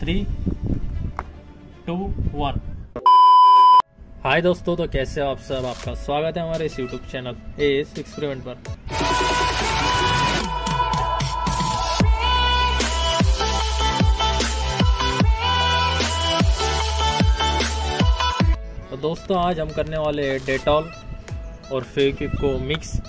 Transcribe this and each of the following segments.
Three to one हाय दोस्तों तो कैसे हो आप सब? आपका स्वागत है हमारे इस यूट्यूब चैनल एस एक्सपेरिमेंट पर। तो दोस्तों, आज हम करने वाले हैं डेटॉल और फेविक्विक को मिक्स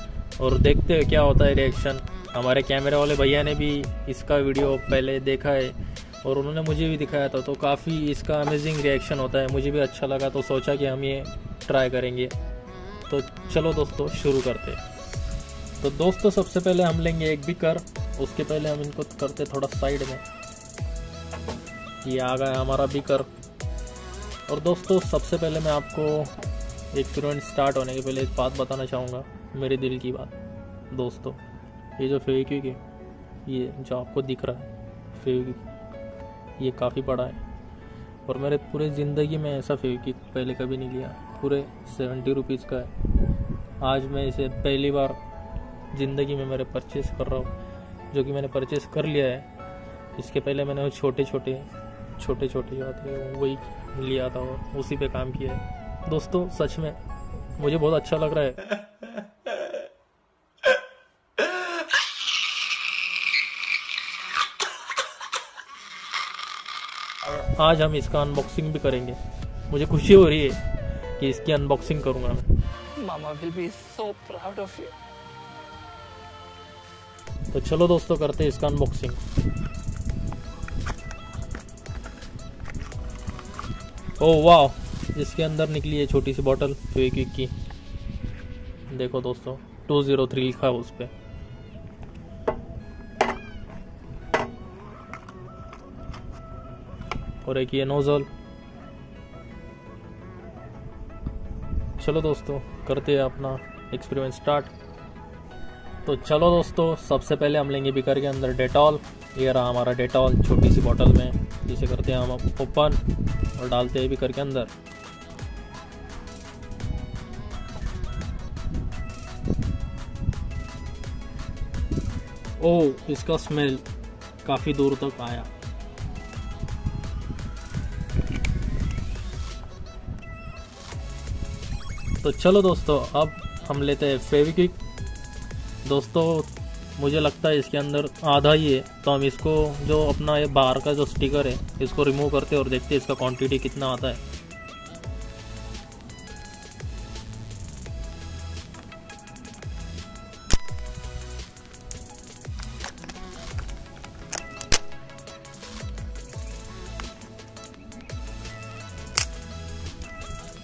और देखते हैं क्या होता है रिएक्शन हमारे कैमरे वाले भैया ने भी इसका वीडियो पहले देखा है। और उन्होंने मुझे भी दिखाया था तो काफ़ी इसका अमेजिंग रिएक्शन होता है। मुझे भी अच्छा लगा तो सोचा कि हम ये ट्राई करेंगे। तो चलो दोस्तों, शुरू करते तो दोस्तों, सबसे पहले हम लेंगे एक बिकर उसके पहले हम इनको करते थोड़ा साइड में। ये आ गया हमारा बिकर और दोस्तों, सबसे पहले मैं आपको एक्सपेरिमेंट स्टार्ट होने के पहले एक बात बताना चाहूँगा, मेरे दिल की बात। दोस्तों, ये जो फेविक्विक है, ये जो आपको दिख रहा है फेविक्विक ये काफ़ी बड़ा है। और मेरे पूरे ज़िंदगी में ऐसा फेविक्विक पहले कभी नहीं लिया। पूरे सेवेंटी रुपीज़ का है। आज मैं इसे पहली बार ज़िंदगी में मेरे परचेस कर रहा हूँ, जो कि मैंने परचेस कर लिया है। इसके पहले मैंने वो छोटे छोटे छोटे छोटे जो आते हैं, वही लिया था और उसी पे काम किया है। दोस्तों, सच में मुझे बहुत अच्छा लग रहा है। आज हम इसका अनबॉक्सिंग भी करेंगे। मुझे खुशी हो रही है कि इसकी अनबॉक्सिंग करूँगा मैं। Mama will be so proud of you. तो चलो दोस्तों करते हैं इसका अनबॉक्सिंग ओह वाह इसके अंदर निकली है छोटी सी बॉटल फेविक्विक की देखो दोस्तों 203 लिखा है उस पर और एक ये नोजल। चलो दोस्तों, करते हैं अपना एक्सपेरिमेंट स्टार्ट तो चलो दोस्तों, सबसे पहले हम लेंगे बिकर के अंदर डेटॉल ये रहा हमारा डेटॉल छोटी सी बोतल में। जिसे करते हैं हम ओपन और डालते हैं बिकर के अंदर। ओ इसका स्मेल काफ़ी दूर तक आया। तो चलो दोस्तों, अब हम लेते हैं फेविक्विक। दोस्तों, मुझे लगता है इसके अंदर आधा ही है तो हम इसको जो अपना ये बाहर का जो स्टिकर है, इसको रिमूव करते हैं और देखते हैं इसका क्वांटिटी कितना आता है।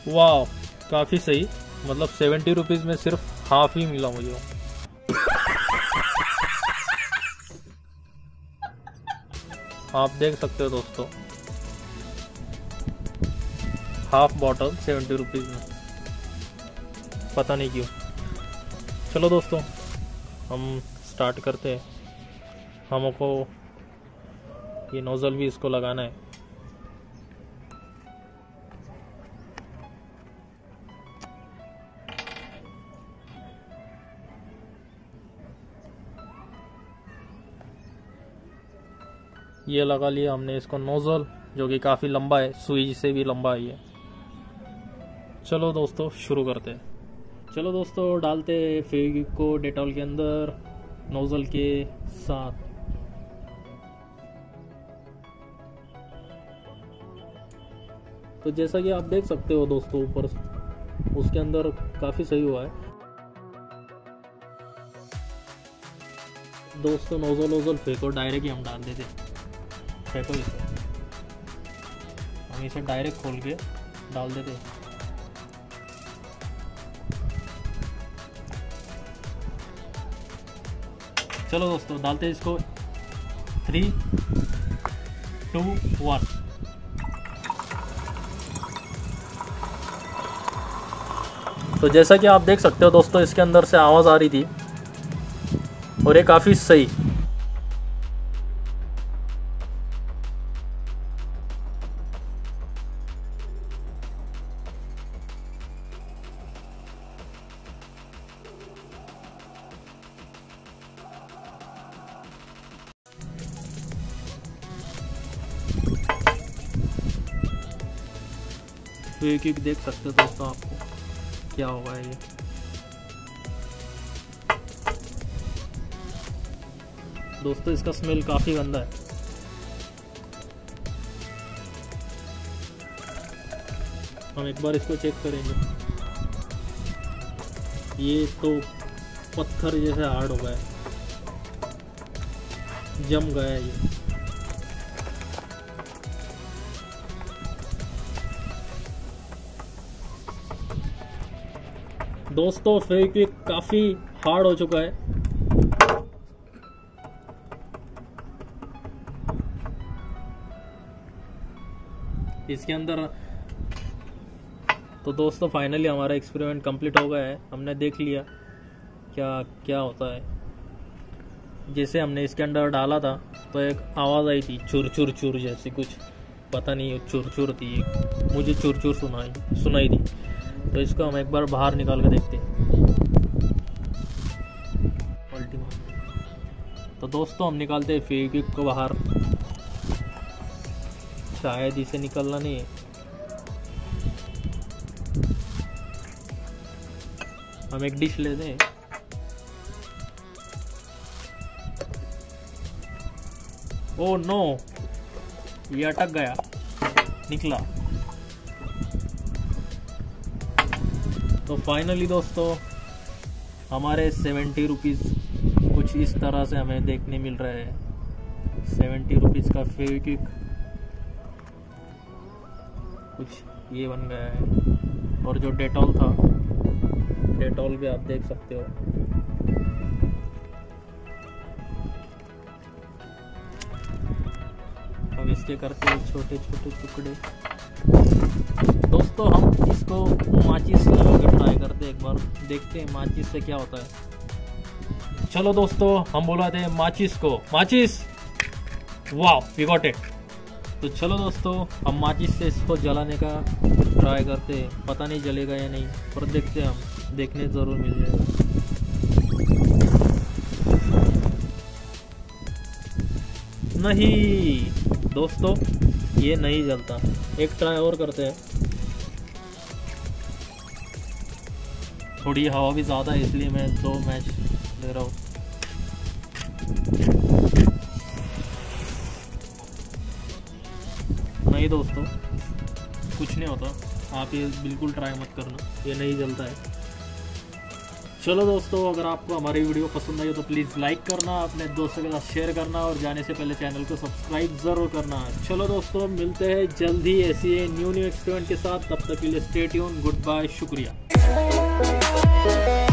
वाह काफ़ी सही। मतलब सेवेंटी रुपीज़ में सिर्फ़ हाफ़ ही मिला मुझे। आप देख सकते हो दोस्तों। हाफ़ बॉटल सेवेंटी रुपीज़ में। पता नहीं क्यों। चलो दोस्तों, हम स्टार्ट करते हैं। हमको ये नोज़ल भी इसको लगाना है। ये लगा लिया हमने इसको नोजल, जो कि काफ़ी लंबा है, सुई से भी लंबा है चलो दोस्तों, शुरू करते हैं। चलो दोस्तों, डालते फेविक्विक को डेटॉल के अंदर, नोजल के साथ। तो जैसा कि आप देख सकते हो दोस्तों, ऊपर उसके अंदर काफ़ी सही हुआ है। दोस्तों, नोजल नोजल फेंको डायरेक्ट ही हम डाल देते फेंको इसे। हम इसे डायरेक्ट खोल के डाल देते हैं। चलो दोस्तों, डालते हैं इसको। थ्री टू वन तो जैसा कि आप देख सकते हो दोस्तों, इसके अंदर से आवाज़ आ रही थी और ये काफ़ी सही। फेविक्विक देख सकते हो दोस्तों आपको। क्या होगा ये? दोस्तों, इसका स्मेल काफ़ी गंदा है। हम एक बार इसको चेक करेंगे। ये तो पत्थर जैसे हार्ड हो गया जम गया ये। दोस्तों फेविक्विक काफ़ी हार्ड हो चुका है। इसके अंदर तो दोस्तों फाइनली हमारा एक्सपेरिमेंट कंप्लीट हो गया है। हमने देख लिया क्या क्या होता है। जैसे हमने इसके अंदर डाला था तो एक आवाज़ आई थी चुर चुर चुर जैसी कुछ। पता नहीं चुर चुर थी, मुझे चुर चुर सुनाई सुनाई थी। तो इसको हम एक बार बाहर निकाल के देखते हैं। तो दोस्तों, हम निकालते हैं फेविक्विक को बाहर। शायद इसे निकलना नहीं है। हम एक डिश लेते हैं ओ नो ये अटक गया। निकला। तो फाइनली दोस्तों, हमारे सेवेंटी रुपीज़ कुछ इस तरह से हमें देखने मिल रहा है। सेवेंटी रुपीज़ का फेविक्विक कुछ ये बन गया है। और जो डेटॉल था डेटॉल भी आप देख सकते हो। हम इसके करते हैं छोटे छोटे टुकड़े। दोस्तों हम इसको माचिस से लगाकर ट्राई करते एक बार। देखते हैं माचिस से क्या होता है। चलो दोस्तों, हम बुलाते हैं माचिस को। माचिस! वाह वी गॉट इट तो चलो दोस्तों, हम माचिस से इसको जलाने का ट्राई करते हैं। पता नहीं जलेगा या नहीं, पर देखते हैं हम। देखने ज़रूर मिल जाएगा नहीं, दोस्तों, ये नहीं जलता। एक ट्राई और करते हैं। थोड़ी हवा भी ज़्यादा है, इसलिए मैं दो मैच ले रहा हूँ। नहीं दोस्तों, कुछ नहीं होता। आप ये बिल्कुल ट्राई मत करना, ये नहीं जलता है। चलो दोस्तों, अगर आपको हमारी वीडियो पसंद आई हो तो प्लीज़ लाइक करना, अपने दोस्तों के साथ शेयर करना और जाने से पहले चैनल को सब्सक्राइब ज़रूर करना। चलो दोस्तों, मिलते हैं जल्द ही ऐसी न्यू न्यू एक्सपेरिमेंट के साथ। तब तक के लिए स्टेट गुड बाय शुक्रिया। Thank you.